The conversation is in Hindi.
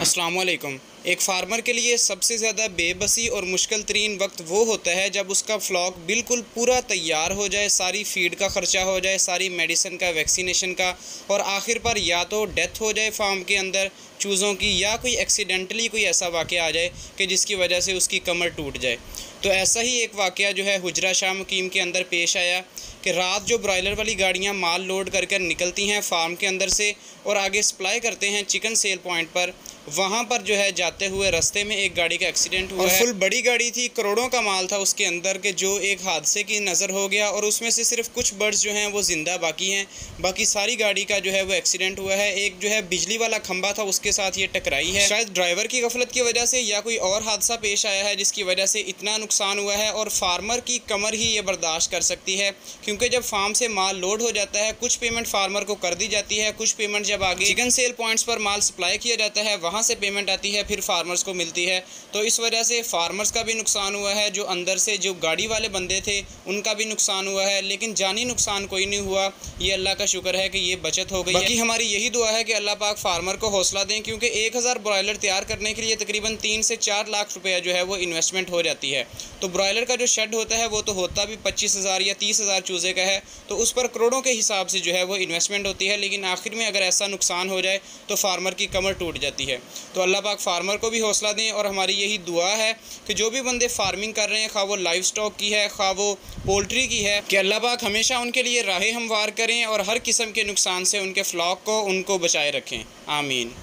असलकुम एक फार्मर के लिए सबसे ज़्यादा बेबसी और मुश्किल तरीन वक्त वो होता है जब उसका फ्लॉक बिल्कुल पूरा तैयार हो जाए, सारी फ़ीड का ख़र्चा हो जाए, सारी मेडिसिन का, वैक्सीनेशन का और आखिर पर या तो डेथ हो जाए फार्म के अंदर चूज़ों की या कोई एक्सीडेंटली कोई ऐसा वाक़ आ जाए कि जिसकी वजह से उसकी कमर टूट जाए। तो ऐसा ही एक वाक़ जो है, हुजरा शाह मुकीम के अंदर पेश आया। कि रात जो ब्रॉयलर वाली गाड़ियाँ माल लोड कर कर निकलती हैं फार्म के अंदर से और आगे सप्लाई करते हैं चिकन सेल पॉइंट पर वहाँ पर जो है जाते हुए रास्ते में एक गाड़ी का एक्सीडेंट हुआ और फुल बड़ी गाड़ी थी करोड़ों का माल था उसके अंदर के जो एक हादसे की नज़र हो गया और उसमें से सिर्फ़ कुछ बर्ड्स जो हैं वो ज़िंदा बाकी हैं। बाकी सारी गाड़ी का जो है वो एक्सीडेंट हुआ है। एक जो है बिजली वाला खंबा था उसके साथ ये टकराई है। शायद ड्राइवर की गफलत की वजह से या कोई और हादसा पेश आया है जिसकी वजह से इतना नुकसान हुआ है और फार्मर की कमर ही ये बर्दाश्त कर सकती है। क्योंकि जब फार्म से माल लोड हो जाता है, कुछ पेमेंट फार्मर को कर दी जाती है, कुछ पेमेंट जब आगे चिकन सेल पॉइंट्स पर माल सप्लाई किया जाता है, वहाँ से पेमेंट आती है, फिर फार्मर्स को मिलती है। तो इस वजह से फार्मर्स का भी नुकसान हुआ है, जो अंदर से जो गाड़ी वाले बंदे थे, उनका भी नुकसान हुआ है। लेकिन जानी नुकसान कोई नहीं हुआ। ये अल्लाह का शुक्र है कि ये बचत हो गई बाकी हमारी यही दुआ है कि अल्लाह पाक फार्मर को हौसला दें, क्योंकि एक हज़ार ब्रॉयलर तैयार करने के लिए तकरीबन तीन से चार लाख रुपया जो है वो इन्वेस्टमेंट हो जाती है। तो ब्रॉयलर का जो शेड होता है, वो तो होता भी पच्चीस हज़ार या तीस हज़ार चूज़े का है। तो उस पर करोड़ों के हिसाब से जो है वो इन्वेस्टमेंट होती है, लेकिन आखिर में अगर ऐसा नुकसान हो जाए तो फार्मर की कमर टूट जाती है। तो अल्लाह पाक फार्मर को भी हौसला दें और हमारी यही दुआ है कि जो भी बंदे फ़ार्मिंग कर रहे हैं, खा वो लाइफ स्टॉक की है, खा वो पोल्ट्री की है, कि अल्लाह पाक हमेशा उनके लिए राह हमवार करें और हर किस्म के नुकसान से उनके फ्लॉक को, उनको बचाए रखें। आमीन।